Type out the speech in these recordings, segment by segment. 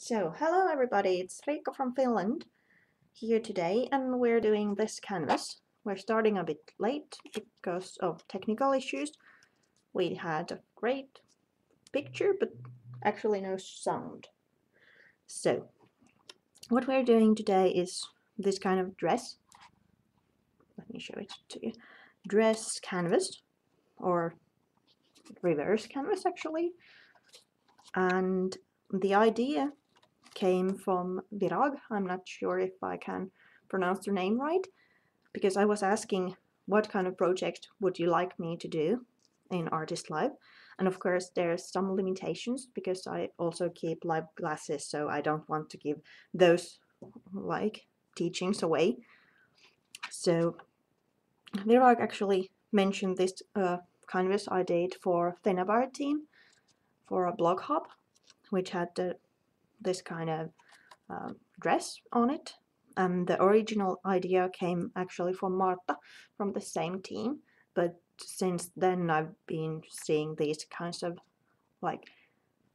So, hello everybody, it's Riikka from Finland here today and we're doing this canvas. We're starting a bit late because of technical issues. We had a great picture but actually no sound. So, what we're doing today is this kind of dress. Let me show it to you. Dress canvas or reverse canvas actually. And the idea came from Virag. I'm not sure if I can pronounce their name right, because I was asking what kind of project would you like me to do in Artist Live. And of course, there's some limitations because I also keep live classes, so I don't want to give those like teachings away. So Virag actually mentioned this uh, canvas I did for Finnabair team for a blog hop, which had the this kind of uh, dress on it. And the original idea came actually from Marta from the same team. But since then I've been seeing these kinds of like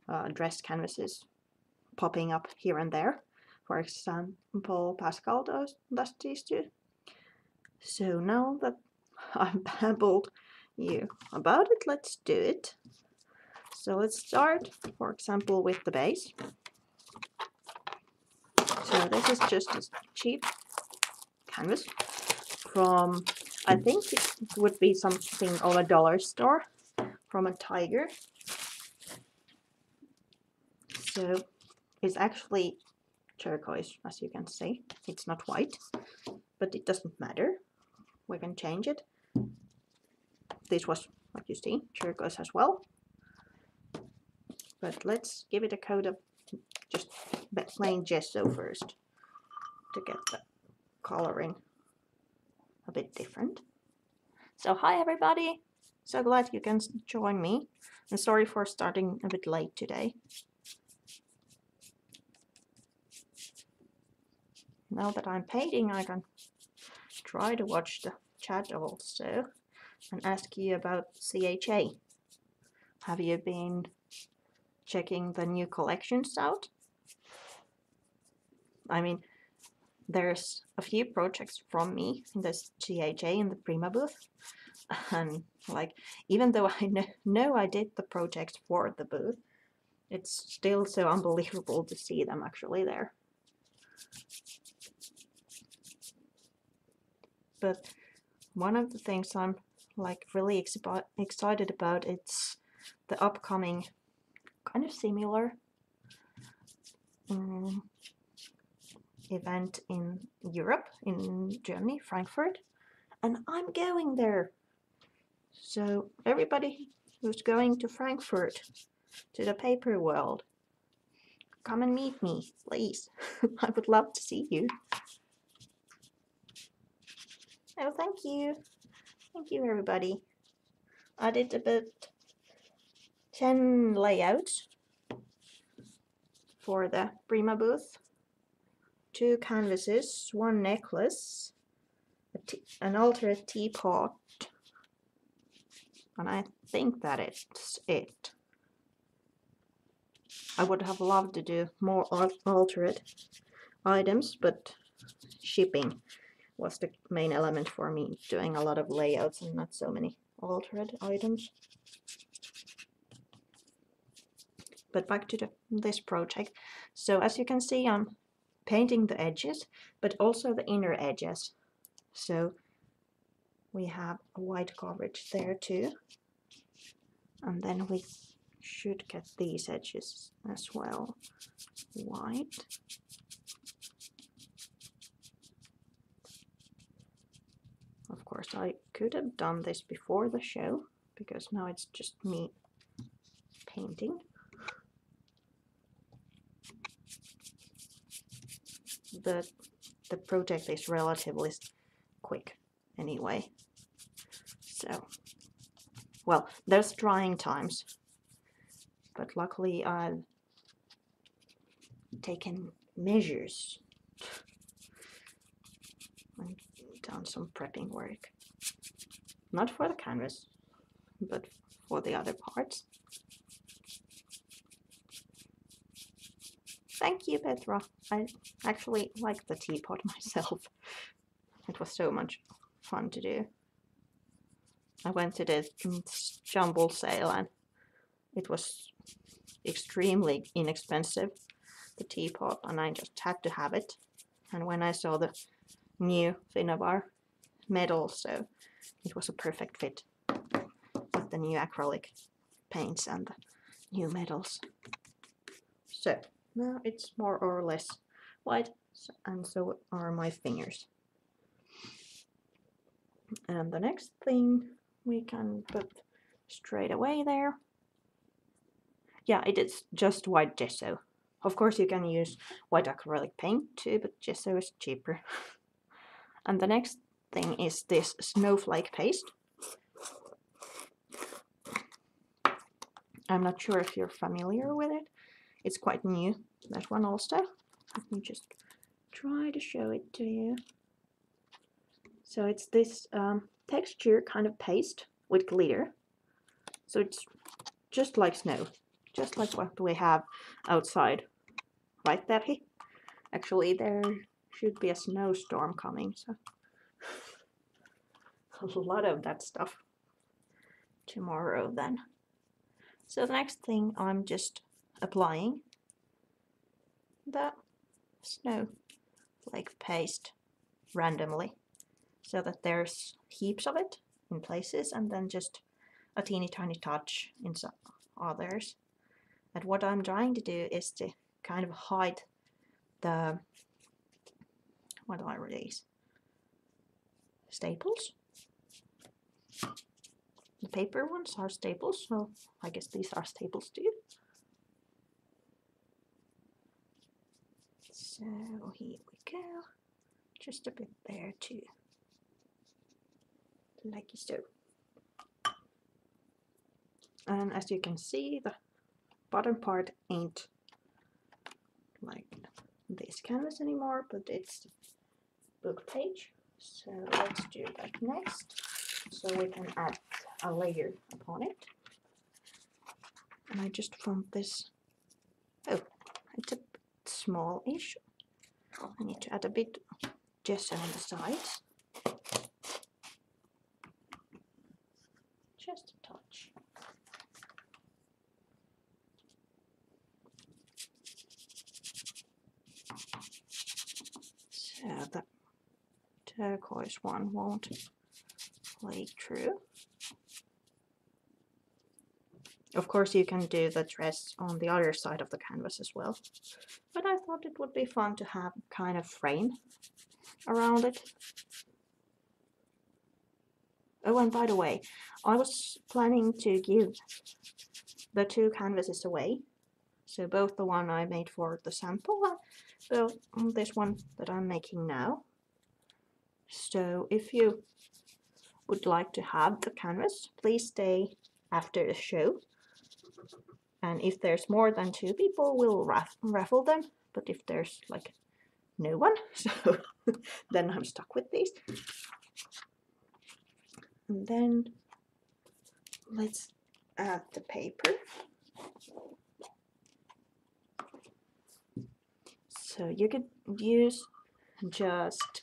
uh, dress canvases popping up here and there. For example, Pascal does, does these too. So now that I've babbled you about it, let's do it. So let's start, for example, with the base. So this is just a cheap canvas from, I think it would be something of a dollar store from a tiger. So it's actually turquoise, as you can see. It's not white, but it doesn't matter. We can change it. This was, like you see, turquoise as well. But let's give it a coat of just plain gesso first to get the coloring a bit different. So hi everybody, so glad you can join me and sorry for starting a bit late today. Now that I'm painting I can try to watch the chat also and ask you about CHA. Have you been checking the new collections out? I mean, there's a few projects from me in this CHA in the Prima booth. And like, even though I know, know I did the projects for the booth, it's still so unbelievable to see them actually there. But one of the things I'm like really excited about it's the upcoming kind of similar um, event in Europe, in Germany, Frankfurt, and I'm going there. So everybody who's going to Frankfurt, to the Paperworld, come and meet me, please. I would love to see you. Oh, thank you. Thank you, everybody. I did about 10 layouts for the Prima booth two canvases, one necklace, an alternate teapot, and I think that it's it. I would have loved to do more altered items, but shipping was the main element for me, doing a lot of layouts and not so many altered items. But back to the, this project. So as you can see, I'm painting the edges, but also the inner edges. So we have a white coverage there too. And then we should get these edges as well white. Of course, I could have done this before the show, because now it's just me painting. The the project is relatively quick anyway. So, well, there's drying times, but luckily I've taken measures and done some prepping work. Not for the canvas, but for the other parts. Thank you, Petra. I actually like the teapot myself. It was so much fun to do. I went to the jumble sale and it was extremely inexpensive, the teapot, and I just had to have it. And when I saw the new Finnabair medal, so it was a perfect fit with the new acrylic paints and the new medals. So now it's more or less white and so are my fingers. And the next thing we can put straight away there. Yeah, it is just white gesso. Of course you can use white acrylic paint too, but gesso is cheaper. and the next thing is this snowflake paste. I'm not sure if you're familiar with it. It's quite new, that one also. Let me just try to show it to you. So it's this um, texture kind of paste with glitter. So it's just like snow, just like what we have outside. Right, Debbie? Actually, there should be a snowstorm coming, so a lot of that stuff tomorrow then. So the next thing I'm just applying the snow like paste randomly so that there's heaps of it in places and then just a teeny tiny touch in some others. And what I'm trying to do is to kind of hide the, what do I release? Staples. The paper ones are staples, so I guess these are staples too. So here we go, just a bit there too like so. And as you can see, the bottom part ain't like this canvas anymore, but it's the book page. So let's do that next. So we can add a layer upon it. And I just found this, oh, it's a small-ish. Oh, I need to add a bit gesso on the sides. just a touch. So the turquoise one won't play through. Of course you can do the dress on the other side of the canvas as well. But I thought it would be fun to have kind of frame around it. Oh, and by the way, I was planning to give the two canvases away. So both the one I made for the sample and mm, this one that I'm making now. So if you would like to have the canvas, please stay after the show. And if there's more than two people, we'll raff raffle them. But if there's like no one, so then I'm stuck with these. And then let's add the paper. So you could use just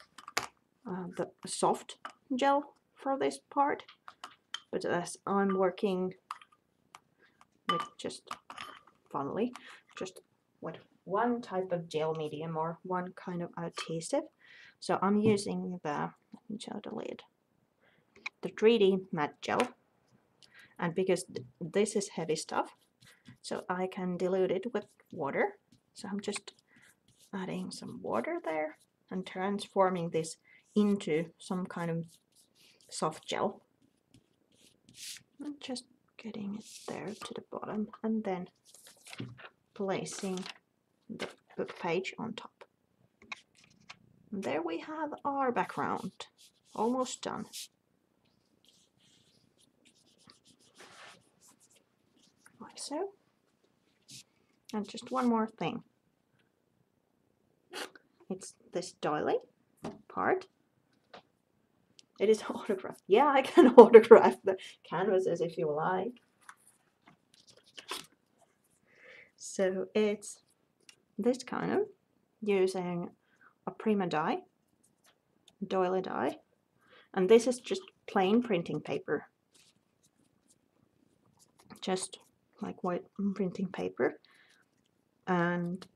uh, the soft gel for this part, but as I'm working with just funnily, just with one type of gel medium or one kind of adhesive. So I'm using the, let me show the lid, the 3D matte gel. And because th this is heavy stuff so I can dilute it with water. So I'm just adding some water there and transforming this into some kind of soft gel. And just getting it there to the bottom and then placing the book page on top and there we have our background almost done like so. And just one more thing. It's this doily part. It is autographed. Yeah, I can autograph the canvases if you like. So it's this kind of using a Prima die, doily die, and this is just plain printing paper. Just like white printing paper. And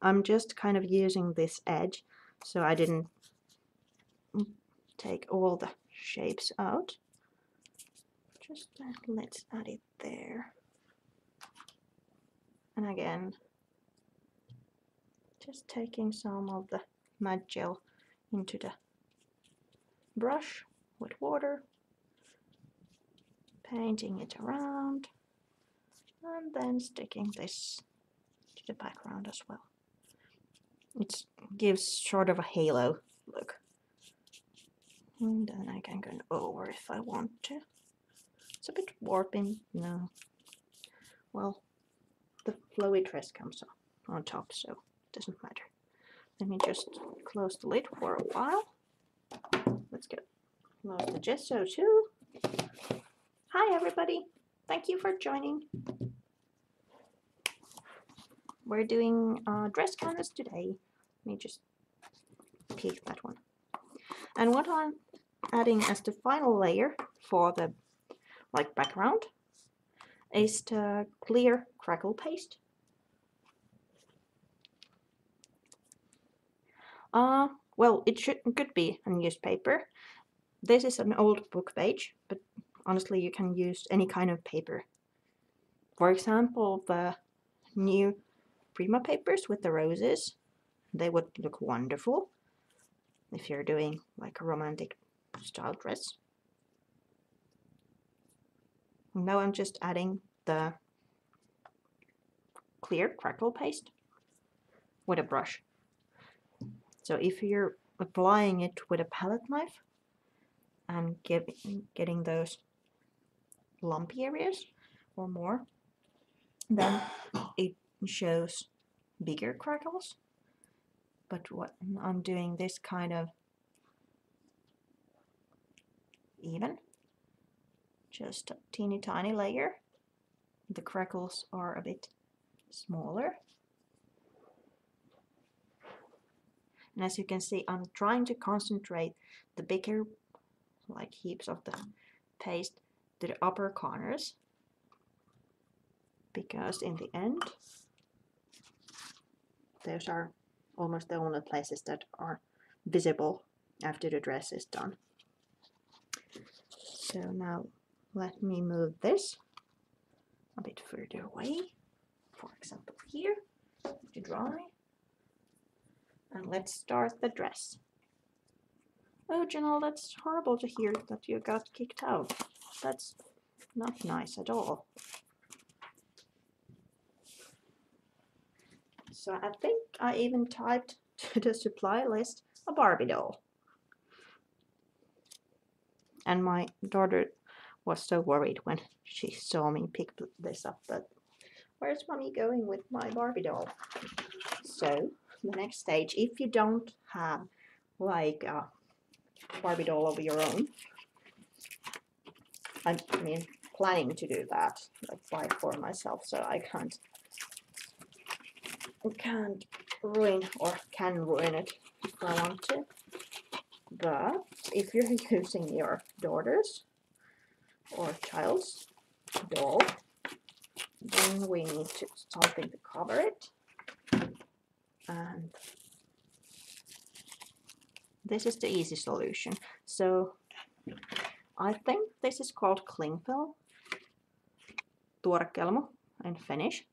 I'm just kind of using this edge so I didn't take all the shapes out. Just let's add it there. And again, just taking some of the matte gel into the brush with water, painting it around, and then sticking this to the background as well. It gives sort of a halo look. And then I can go over if I want to. It's a bit warping, no. Well, the flowy dress comes on top, so it doesn't matter. Let me just close the lid for a while. Let's get close the gesso too. Hi everybody, thank you for joining. We're doing uh, dress canvas today. Let me just pick that one. And what I'm adding as the final layer for the like background is the clear crackle paste. Uh, well, it should could be a newspaper. This is an old book page, but honestly, you can use any kind of paper. For example, the new Prima papers with the roses, they would look wonderful if you're doing like a romantic style dress. Now I'm just adding the clear crackle paste with a brush. So if you're applying it with a palette knife and get, getting those lumpy areas or more, then it shows bigger crackles. But what I'm doing this kind of even just a teeny tiny layer. The crackles are a bit smaller. And as you can see, I'm trying to concentrate the bigger like heaps of the paste to the upper corners because in the end those are almost the only places that are visible after the dress is done. So now let me move this a bit further away, for example here, to dry. And let's start the dress. Oh, Janelle, that's horrible to hear that you got kicked out. That's not nice at all. So I think I even typed to the supply list a Barbie doll. And my daughter was so worried when she saw me pick this up but where's mommy going with my Barbie doll? So the next stage if you don't have like a Barbie doll of your own I mean planning to do that like buy for myself so I can't can't ruin or can ruin it if I want to but if you're using your daughters or child's doll. Then we need to something to cover it. And this is the easy solution. So I think this is called cling film, tuorekelmu in Finnish.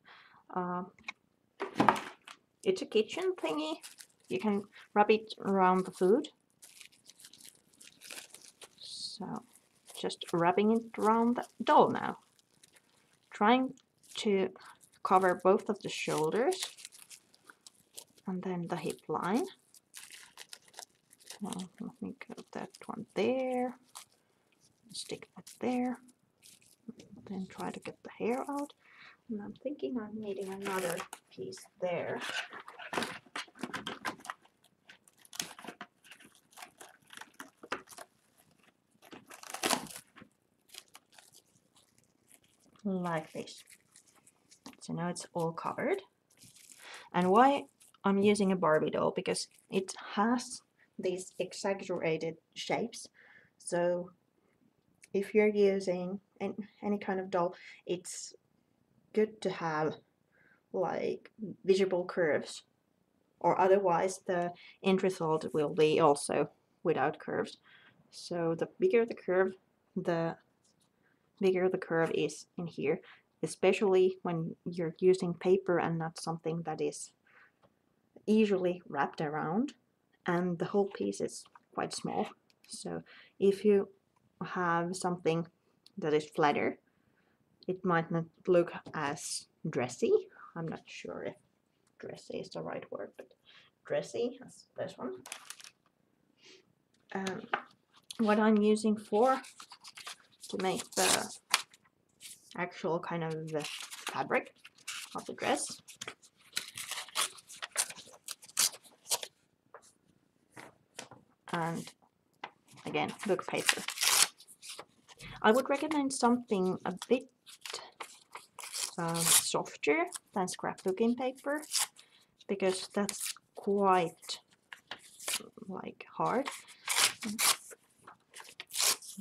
Uh, it's a kitchen thingy. You can wrap it around the food. So just wrapping it around the doll now. Trying to cover both of the shoulders and then the hip line. Well, let me go that one there, stick that there, then try to get the hair out. And I'm thinking I'm needing another piece there. Like this. So now it's all covered. And why I'm using a Barbie doll? Because it has these exaggerated shapes. So if you're using any, kind of doll, it's good to have like visible curves or otherwise the end result will be also without curves. So the bigger the curve, the bigger the curve is in here, especially when you're using paper and not something that is easily wrapped around and the whole piece is quite small. So if you have something that is flatter, it might not look as dressy. I'm not sure if dressy is the right word, but dressy as this one. Um, what I'm using for to make the actual kind of fabric of the dress. And again book paper. I would recommend something a bit uh, softer than scrapbooking paper because that's quite like hard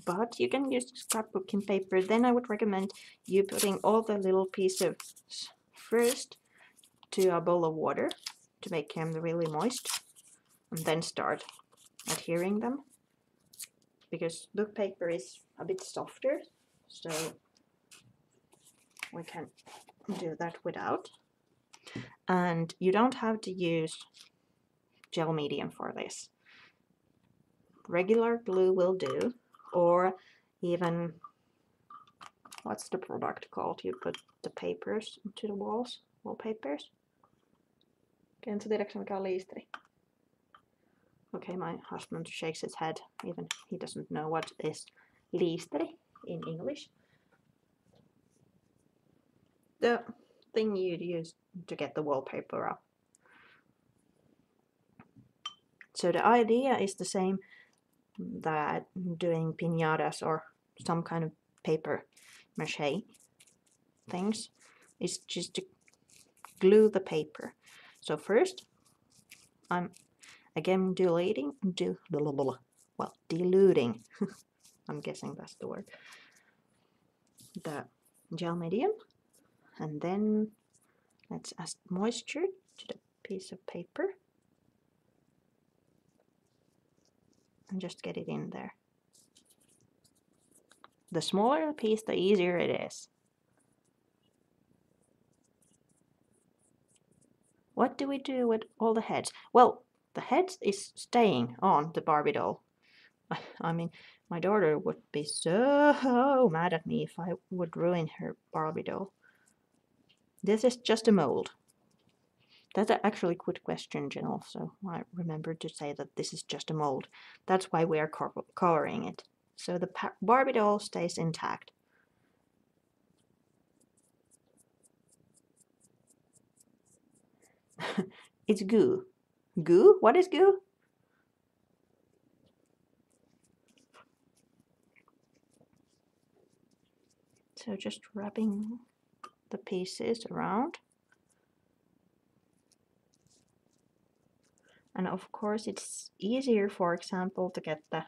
but you can use scrapbooking paper. Then I would recommend you putting all the little pieces first to a bowl of water to make them really moist and then start adhering them because book paper is a bit softer so we can do that without. And you don't have to use gel medium for this. Regular glue will do or even what's the product called you put the papers into the walls wallpapers? Okay, my husband shakes his head, even he doesn't know what is liisteri in English. The thing you'd use to get the wallpaper up. So the idea is the same that doing pinatas or some kind of paper mache things is just to glue the paper. So first I'm again diluting, do, well, diluting, I'm guessing that's the word, the gel medium. And then let's add moisture to the piece of paper and just get it in there. The smaller the piece, the easier it is. What do we do with all the heads? Well, the head is staying on the Barbie doll. I mean, my daughter would be so mad at me if I would ruin her Barbie doll. This is just a mold. That's actually a good question, Jill, so I remember to say that this is just a mold. That's why we are co covering it. So the Barbie doll stays intact. it's goo. Goo? What is goo? So just wrapping the pieces around. And of course it's easier, for example, to get the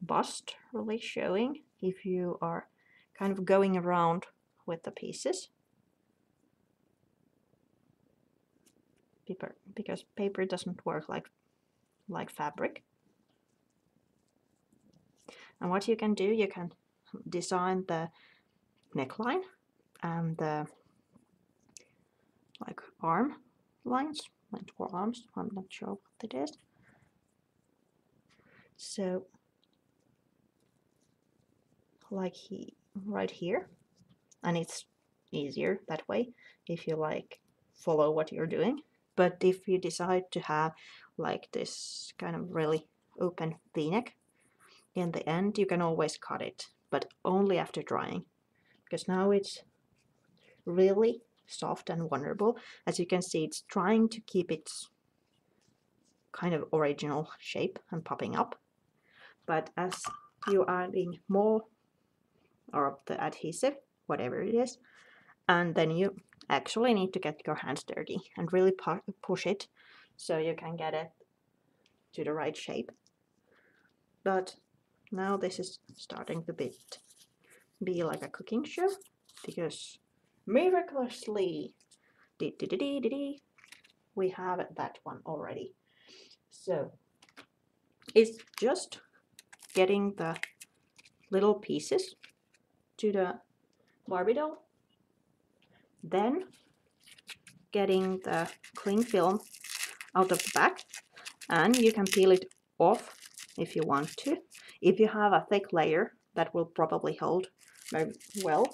bust really showing if you are kind of going around with the pieces. Paper, because paper doesn't work like like fabric. And what you can do, you can design the neckline and the like arm lines, like arms. I'm not sure what it is. So like he right here, and it's easier that way if you like follow what you're doing. But if you decide to have like this kind of really open v-neck in the end, you can always cut it, but only after drying because now it's really soft and vulnerable. As you can see, it's trying to keep its kind of original shape and popping up. But as you are adding more or the adhesive, whatever it is, and then you actually need to get your hands dirty and really pu push it so you can get it to the right shape. But now this is starting to bit be like a cooking show because miraculously dee, dee, dee, we have that one already. So it's just getting the little pieces to the Barbie doll. Then getting the cling film out of the back and you can peel it off if you want to. If you have a thick layer that will probably hold very well.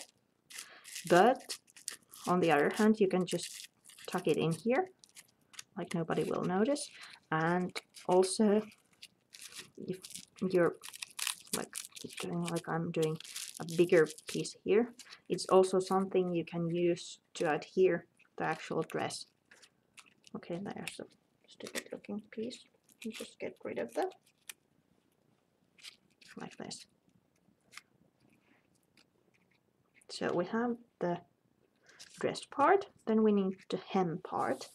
But on the other hand you can just tuck it in here like nobody will notice. And also if you're like doing like I'm doing a bigger piece here it's also something you can use to adhere the actual dress. Okay there's a stupid looking piece. You just get rid of that. Like this. So we have the dress part then we need the hem part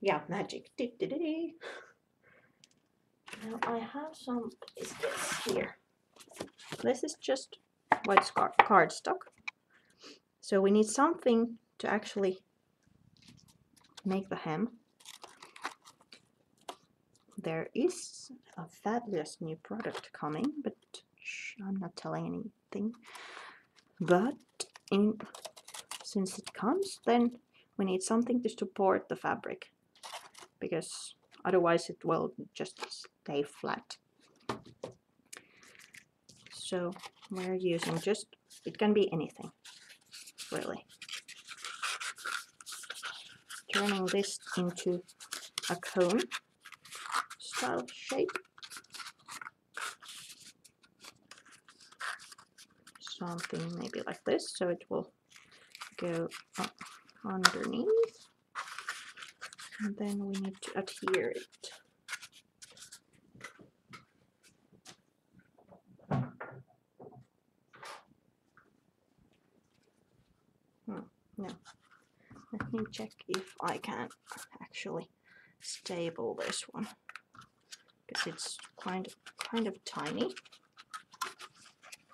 yeah magic now I have some is this here. This is just white cardstock. So we need something to actually make the hem. There is a fabulous new product coming, but I'm not telling anything. But in, since it comes, then we need something to support the fabric because otherwise it will just stay flat. So we're using just, it can be anything, really. Turning this into a cone style shape. something maybe like this so it will go up underneath. And then we need to adhere it. Hmm, no. Let me check if I can actually stable this one because it's kind of kind of tiny.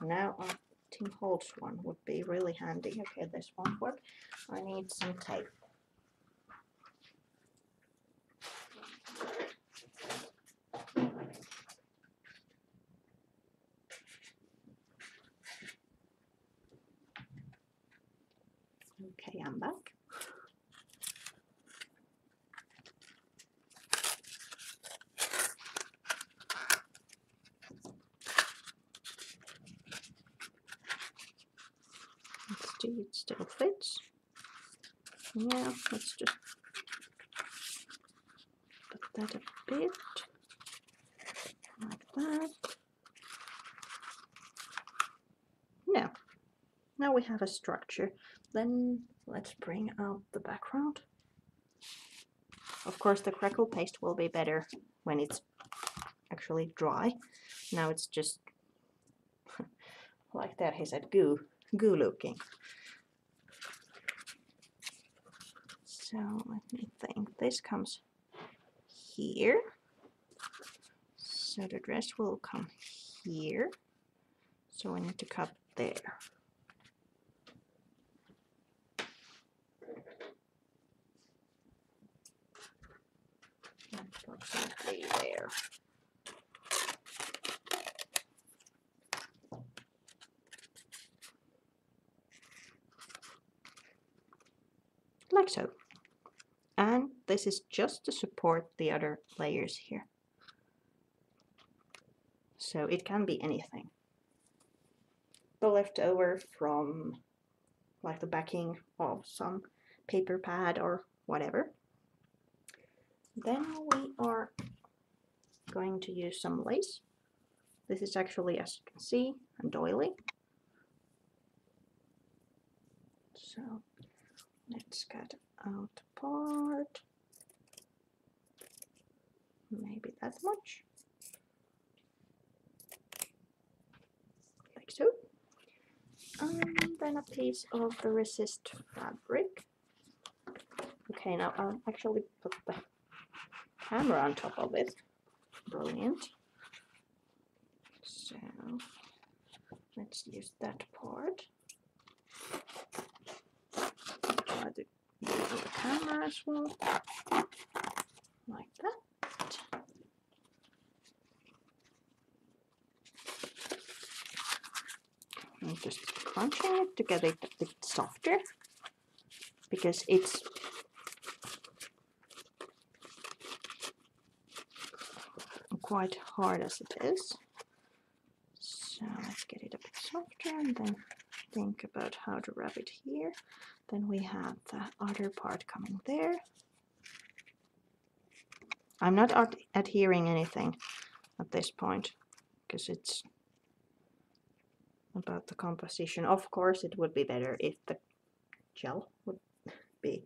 Now I Holds one would be really handy. Okay, this won't work. I need some tape. Have a structure. Then let's bring out the background. Of course, the crackle paste will be better when it's actually dry. Now it's just like that, he said, goo, goo looking. So let me think, this comes here. So the dress will come here. So we need to cut there. approximately there. Like so. And this is just to support the other layers here. So it can be anything. The leftover from like the backing of some paper pad or whatever. Then we are going to use some lace. This is actually, as you can see, a doily. So let's cut out part. Maybe that much. Like so. And then a piece of the resist fabric. Okay, now I'll actually put the camera on top of it. Brilliant. So let's use that part. To use the camera as well. Like that. I'm just crunching it to get it a bit softer because it's quite hard as it is. So let's get it a bit softer and then think about how to wrap it here. Then we have the other part coming there. I'm not ad adhering anything at this point because it's about the composition. Of course, it would be better if the gel would be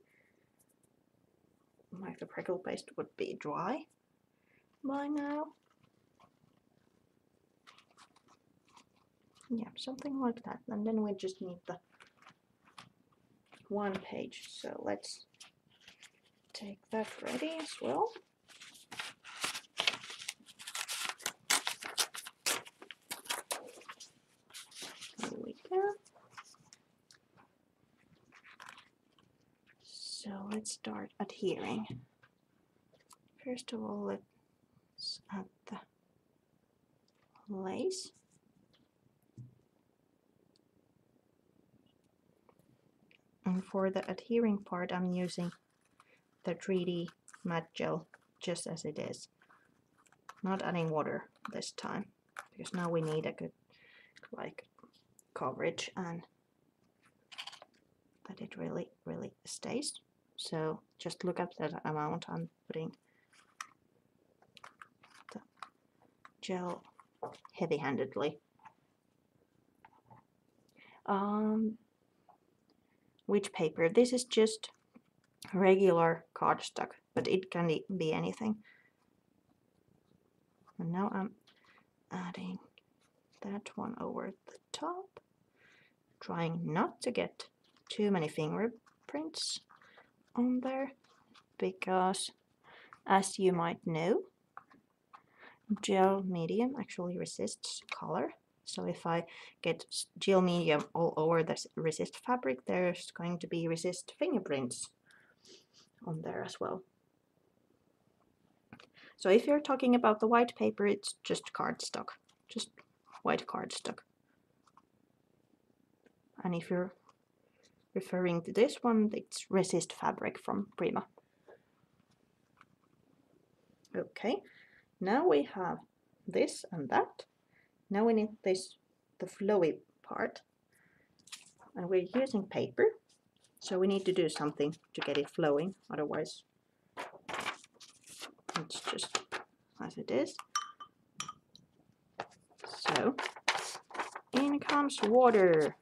like the Preggo paste would be dry by now. Yeah, something like that. And then we just need the one page. So let's take that ready as well. There we go. So let's start adhering. First of all, let's add the lace. And for the adhering part, I'm using the 3D matte gel just as it is. Not adding water this time, because now we need a good like coverage and that it really, really stays. So just look at that amount I'm putting the gel heavy-handedly. Um, which paper? This is just regular cardstock, but it can be anything. And now I'm adding that one over the top, trying not to get too many fingerprints on there because as you might know gel medium actually resists color so if I get gel medium all over the resist fabric there's going to be resist fingerprints on there as well so if you're talking about the white paper it's just cardstock just white cardstock and if you're referring to this one, it's resist fabric from Prima. Okay, now we have this and that. Now we need this, the flowy part. And we're using paper, so we need to do something to get it flowing, otherwise it's just as it is. So, in comes water.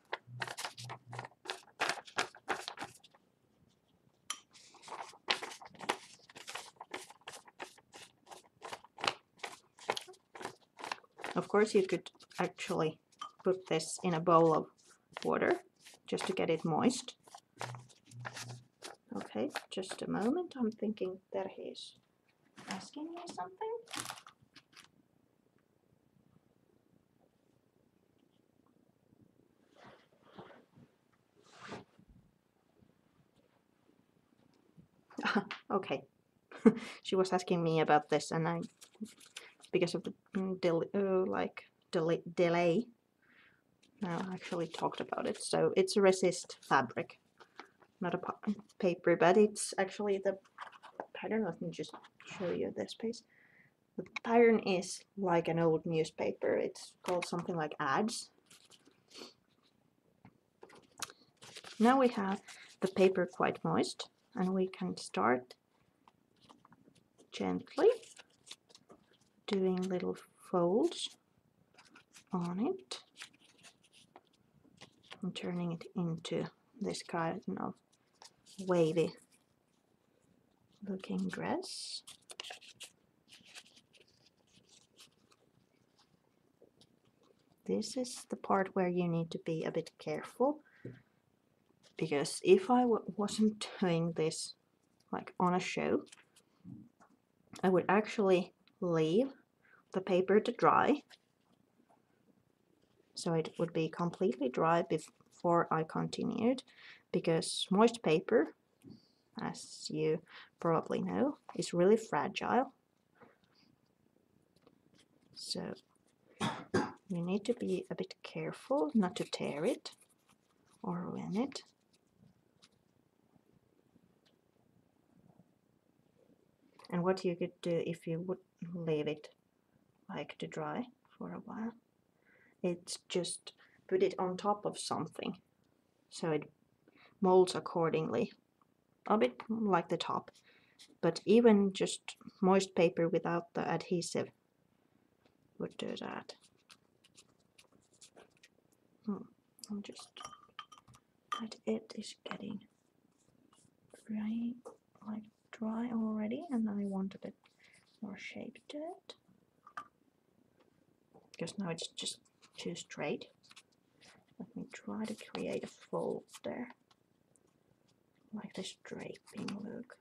Course, you could actually put this in a bowl of water just to get it moist. Okay, just a moment. I'm thinking that he's asking me something. okay. she was asking me about this and I because of the mm, del uh, like del delay. Now I actually talked about it. So it's a resist fabric, not a paper, but it's actually the pattern. Let me just show you this piece. The pattern is like an old newspaper. It's called something like ads. Now we have the paper quite moist and we can start gently doing little folds on it and turning it into this kind of wavy looking dress. This is the part where you need to be a bit careful because if I w- wasn't doing this like on a show, I would actually leave the paper to dry. So it would be completely dry before I continued because moist paper, as you probably know, is really fragile. So you need to be a bit careful not to tear it or ruin it. And what you could do if you would leave it like to dry for a while, it's just put it on top of something so it molds accordingly, a bit like the top. But even just moist paper without the adhesive would do that. Hmm. I'm just that it is getting dry, like dry already, and I want a bit more shape to it because now it's just too straight. Let me try to create a fold there, like this draping look.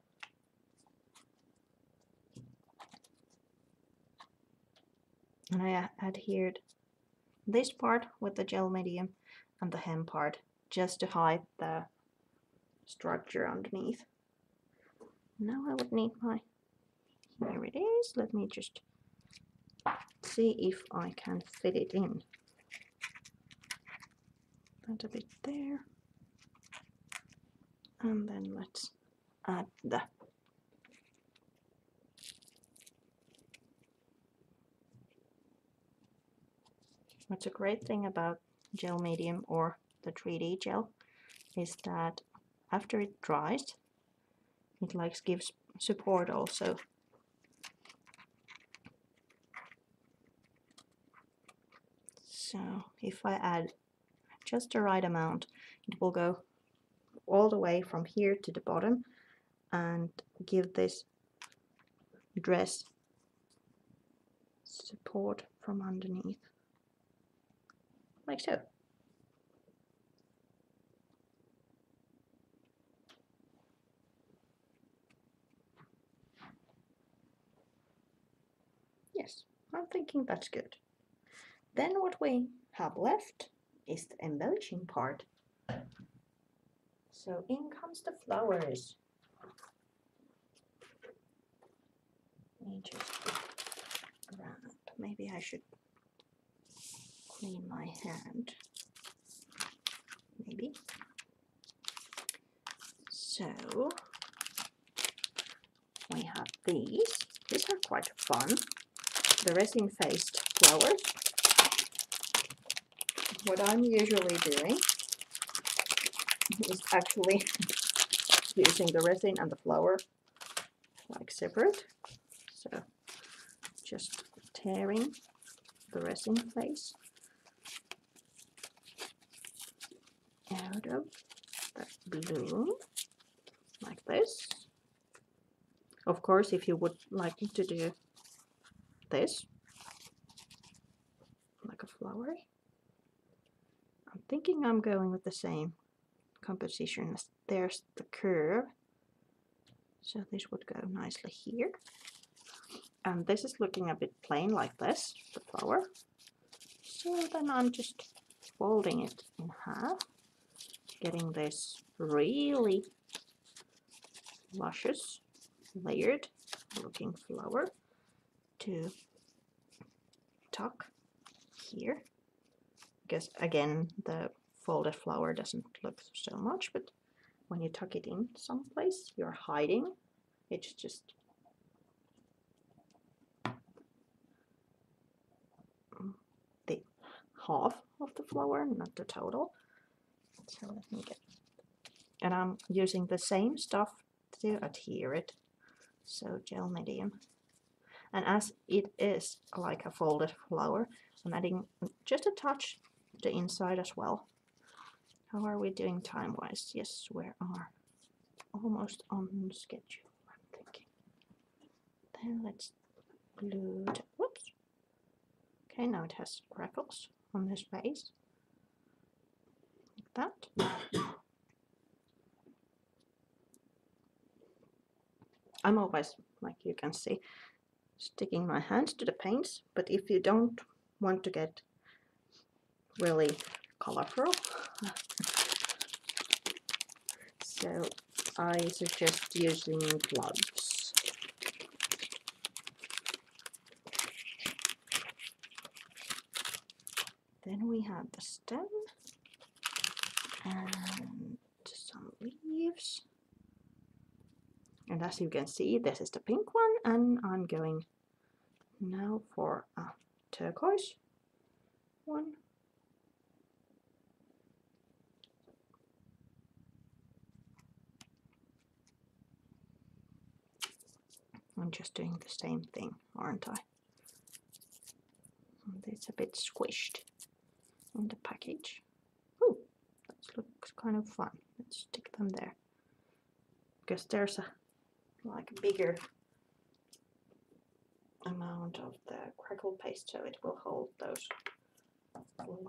And I adhered this part with the gel medium and the hem part just to hide the structure underneath. Now I would need my, here it is, let me just see if I can fit it in. That a bit there. And then let's add the What's a great thing about gel medium or the 3D gel is that after it dries, it likes gives support also. So if I add just the right amount, it will go all the way from here to the bottom and give this dress support from underneath like so. Yes, I'm thinking that's good. Then what we have left is the embellishing part. So in comes the flowers. Maybe I should clean my hand. Maybe. So we have these. These are quite fun. The resin faced flowers. What I'm usually doing is actually using the resin and the flower like separate. So just tearing the resin place out of the bloom like this. Of course, if you would like to do this, like a flower, thinking I'm going with the same composition there's the curve. So this would go nicely here. And this is looking a bit plain like this, the flower. So then I'm just folding it in half getting this really luscious layered looking flower to tuck here because again the folded flower doesn't look so much but when you tuck it in someplace you're hiding it's just the half of the flower not the total so let me get, and I'm using the same stuff to adhere it. So gel medium. And as it is like a folded flower, I'm adding just a touch the inside as well. How are we doing time-wise? Yes, we are almost on schedule, I'm thinking. Then let's glue the, whoops. Okay, now it has crackles on this base. Like that. I'm always, like you can see, sticking my hands to the paints, but if you don't want to get really colorful, so I suggest using gloves. Then we have the stem and some leaves. And as you can see, this is the pink one, and I'm going now for a turquoise one. I'm just doing the same thing, aren't I? And it's a bit squished in the package. Oh, that looks kind of fun. Let's stick them there. Because there's a like a bigger amount of the crackle paste so it will hold those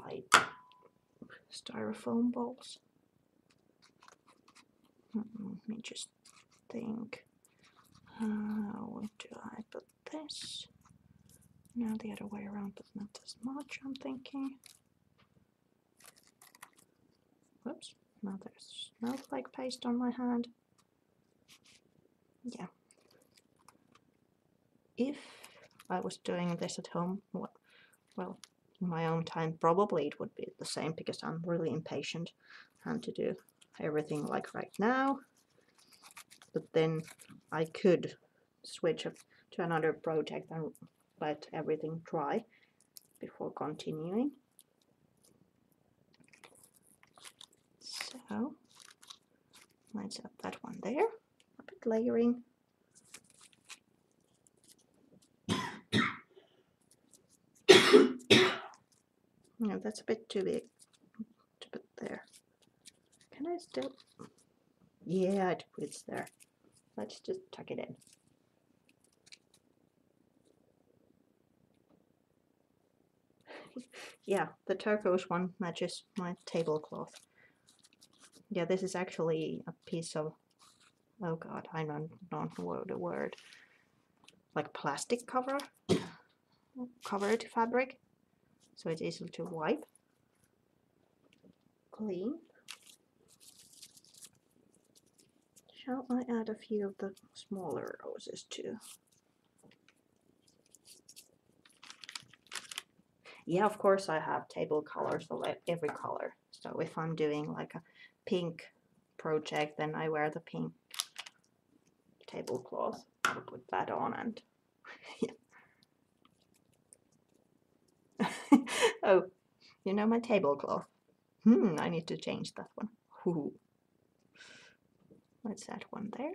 light styrofoam balls. Hmm, let me just think. How do I put this? No, the other way around, but not as much, I'm thinking. Whoops, now there's snowflake paste on my hand. Yeah. If I was doing this at home, well, well, in my own time, probably it would be the same because I'm really impatient and to do everything like right now. But then I could switch to another project and let everything dry before continuing. So let's add that one there, a bit layering. no, that's a bit too big to put there. Can I still? Yeah, it there. Let's just tuck it in. yeah, the turquoise one matches my tablecloth. Yeah, this is actually a piece of, oh god, I don't, don't know the word, like plastic cover, covered fabric, so it's easy to wipe, clean. Shall I add a few of the smaller roses too? Yeah, of course I have table colors of every color. So if I'm doing like a pink project, then I wear the pink tablecloth. I'll put that on and yeah. oh, you know my tablecloth. Hmm, I need to change that one. Ooh. Let's add one there.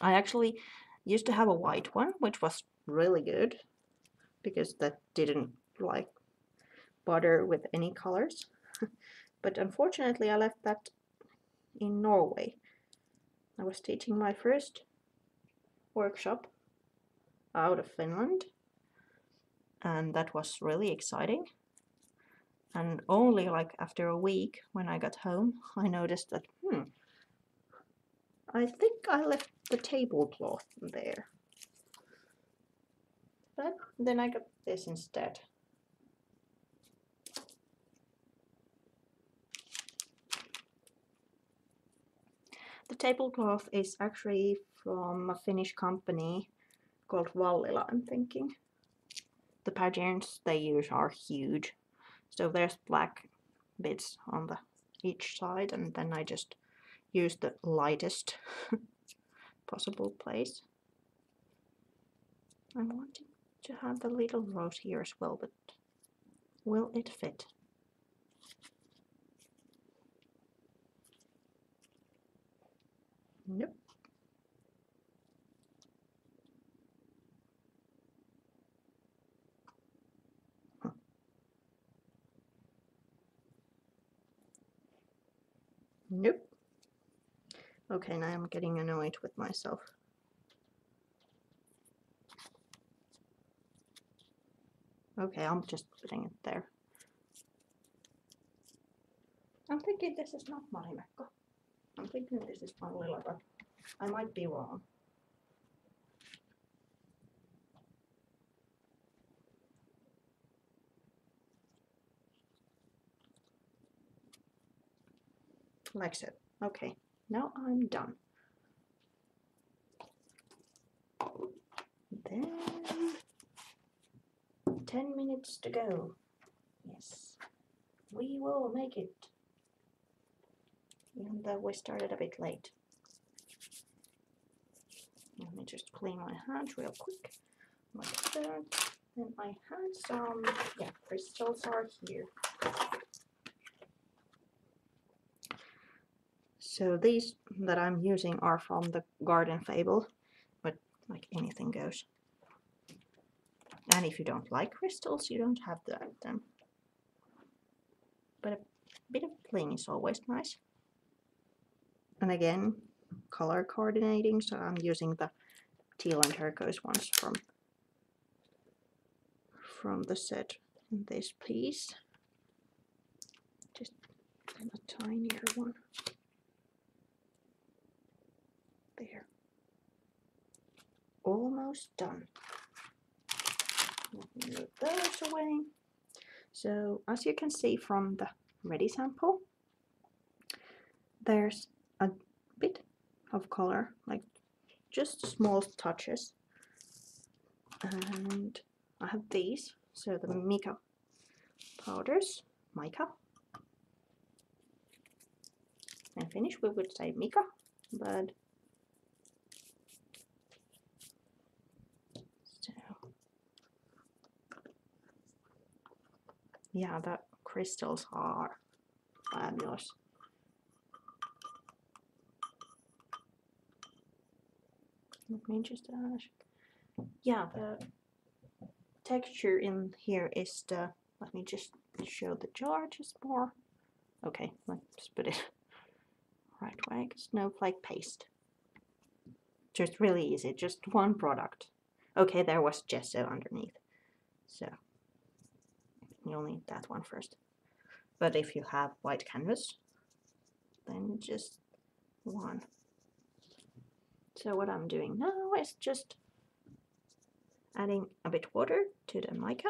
I actually used to have a white one, which was really good because that didn't like bother with any colors. but unfortunately I left that in Norway. I was teaching my first workshop out of Finland and that was really exciting and only like after a week when I got home I noticed that hmm I think I left the tablecloth there. But then I got this instead. The tablecloth is actually from a Finnish company called Vallila, I'm thinking. The patterns they use are huge. So there's black bits on the each side and then I just use the lightest possible place. I'm wanting to have the little rose here as well, but will it fit? Nope. Nope. Okay, now I'm getting annoyed with myself. Okay, I'm just putting it there. I'm thinking this is not Marimekko. I'm thinking this is my little I might be wrong. Like so. Okay, now I'm done. Then 10 minutes to go. Yes, we will make it. Even though we started a bit late. Let me just clean my hands real quick. Like that. And I had some, um, yeah, crystals are here. So these that I'm using are from the Garden Fable, but like anything goes. And if you don't like crystals, you don't have to add them. But a bit of bling is always nice. And again, color coordinating, so I'm using the teal and turquoise ones from from the set in this piece. Just a tinier one. There. Almost done. Move those away. So as you can see from the ready sample, there's a bit of color, like just small touches. And I have these, so the mica powders, mica. And Finnish we would say mica, but so yeah, the crystals are fabulous. Let me just yeah, the texture in here is the, let me just show the jar just more. Okay, let's put it right way, snowflake paste. Just really easy, just one product. Okay, there was gesso underneath, so you'll need that one first. But if you have white canvas, then just one. So what I'm doing now is just adding a bit water to the mica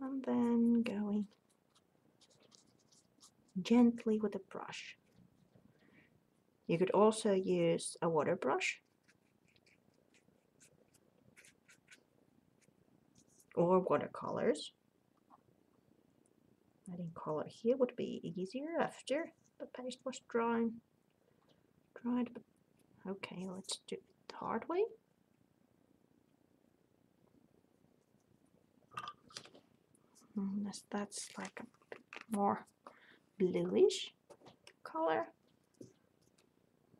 and then going gently with a brush. You could also use a water brush or watercolors. Adding color here would be easier after the paste was dry. Dried, okay, let's do it the hard way. Mm, that's, like a more bluish color.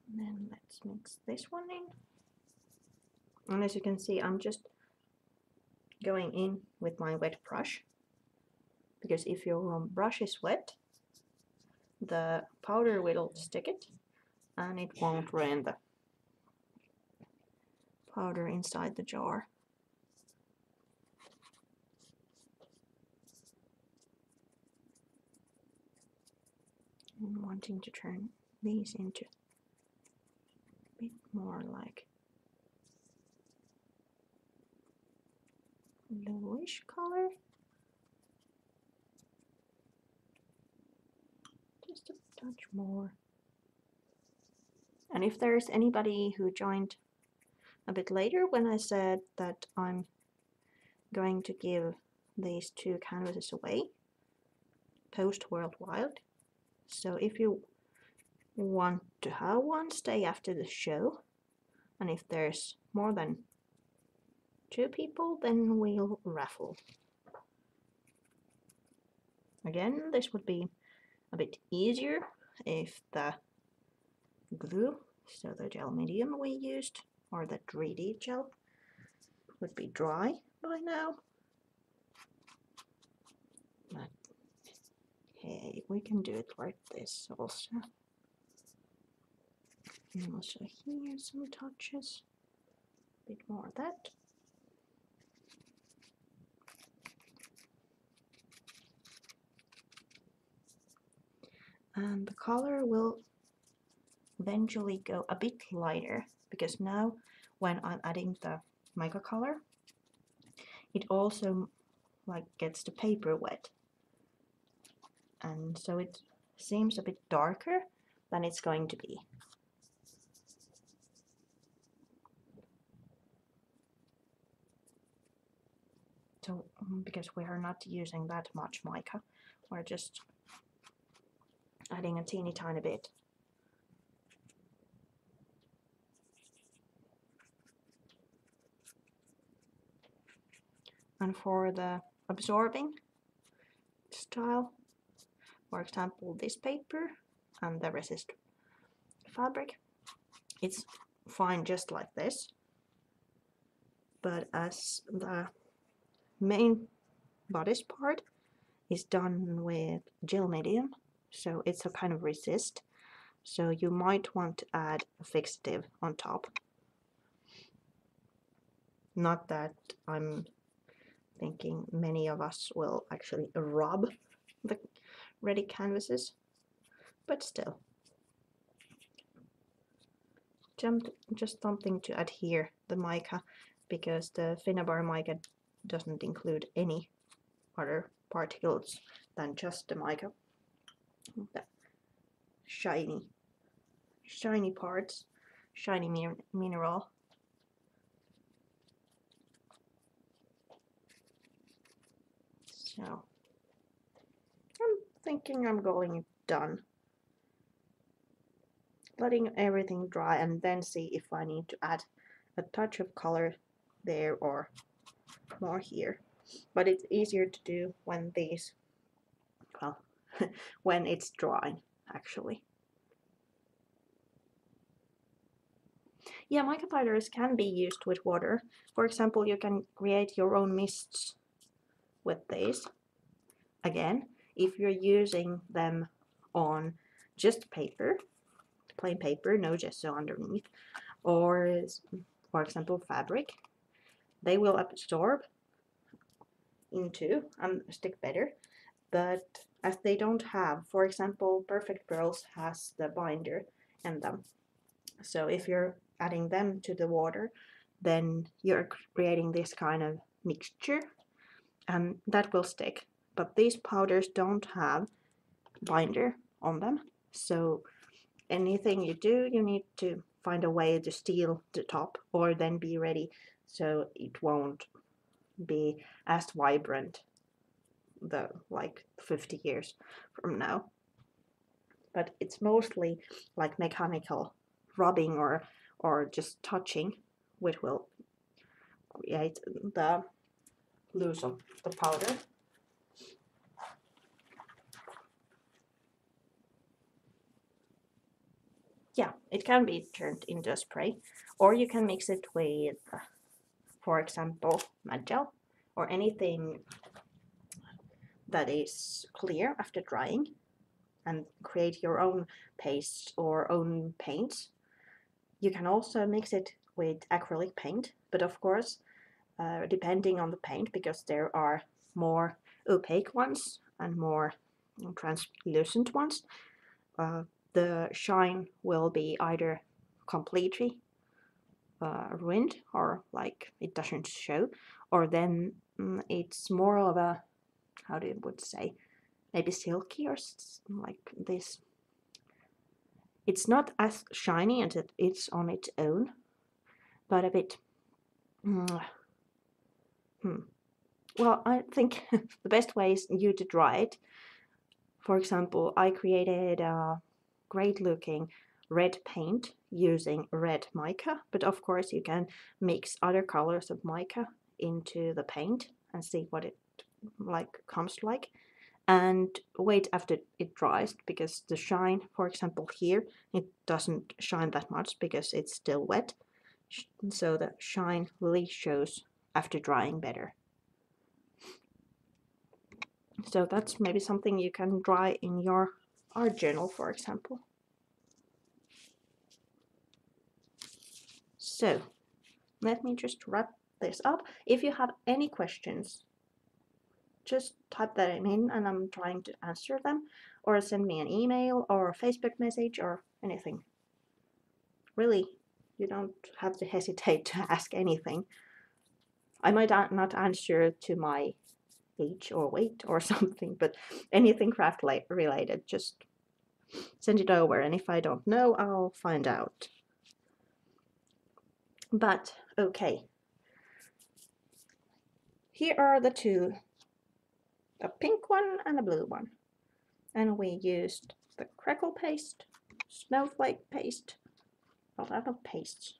And then let's mix this one in. And as you can see, I'm just going in with my wet brush because if your brush is wet, the powder will stick it and it won't ruin the powder inside the jar. I'm wanting to turn these into a bit more like bluish color. Just a touch more. And if there's anybody who joined a bit later when I said that I'm going to give these two canvases away post World Wild. So if you want to have one, stay after the show. And if there's more than two people, then we'll raffle. Again, this would be a bit easier if the glue, so the gel medium we used, or the 3D gel, would be dry by now. But hey, we can do it like this also. And also here some touches, a bit more of that. And the color will eventually go a bit lighter because now when I'm adding the mica color it also like gets the paper wet and so it seems a bit darker than it's going to be. So mm, because we are not using that much mica, we're just adding a teeny tiny bit. And for the absorbing style, for example this paper and the resist fabric, it's fine just like this. But as the main bodice part is done with gel medium, so it's a kind of resist, so you might want to add a fixative on top. Not that I'm thinking many of us will actually rub the ready canvases, but still. Just something to adhere the mica because the Finnabair mica doesn't include any other particles than just the mica. The shiny, shiny parts, shiny mineral So I'm thinking I'm going done. Letting everything dry and then see if I need to add a touch of color there or more here. But it's easier to do when these, well, when it's drying actually. Yeah, mica powders can be used with water. For example, you can create your own mists with these. Again, if you're using them on just paper, plain paper, no gesso underneath, or for example fabric, they will absorb into and stick better. But as they don't have, for example, Perfect Pearls has the binder in them. So if you're adding them to the water, then you're creating this kind of mixture and that will stick. But these powders don't have binder on them. So anything you do, you need to find a way to steal the top or then be ready so it won't be as vibrant the like 50 years from now. But it's mostly like mechanical rubbing or or just touching which will create the loosen the powder. Yeah, it can be turned into a spray, or you can mix it with, for example, matte gel or anything that is clear after drying and create your own paste or own paint. You can also mix it with acrylic paint, but of course uh, depending on the paint because there are more opaque ones and more translucent ones. Uh, the shine will be either completely uh, ruined or like it doesn't show or then mm, it's more of a how do you would say maybe silky or like this it's not as shiny as it is on its own but a bit mm, Hmm. Well, I think the best way is you to dry it. For example, I created a great looking red paint using red mica, but of course you can mix other colors of mica into the paint and see what it like comes like and wait after it dries because the shine for example here it doesn't shine that much because it's still wet so the shine really shows after drying better. So that's maybe something you can dry in your art journal, for example. So let me just wrap this up. If you have any questions, just type that in and I'm trying to answer them or send me an email or a Facebook message or anything. really, you don't have to hesitate to ask anything. I might not answer to my age or weight or something, but anything craft related, just send it over. And if I don't know, I'll find out. But okay, here are the two a pink one and a blue one. And we used the crackle paste, snowflake paste, a lot of pastes,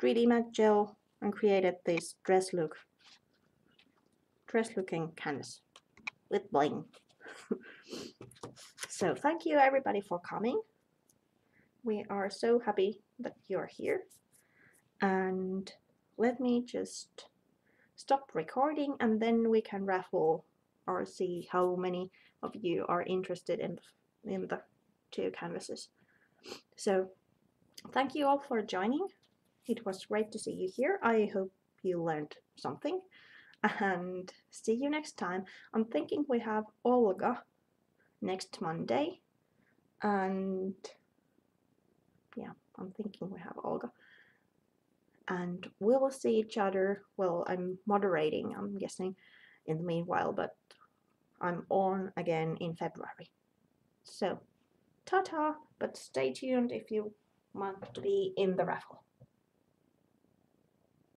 3D matte gel, and created this dress look, dress looking canvas with bling. so thank you everybody for coming. We are so happy that you're here. And let me just stop recording and then we can raffle or see how many of you are interested in in the two canvases. So thank you all for joining. It was great to see you here. I hope you learned something and see you next time. I'm thinking we have Olga next Monday and yeah, I'm thinking we have Olga and we'll see each other. Well, I'm moderating, I'm guessing, in the meanwhile, but I'm on again in February. So, ta ta, but stay tuned if you want to be in the raffle.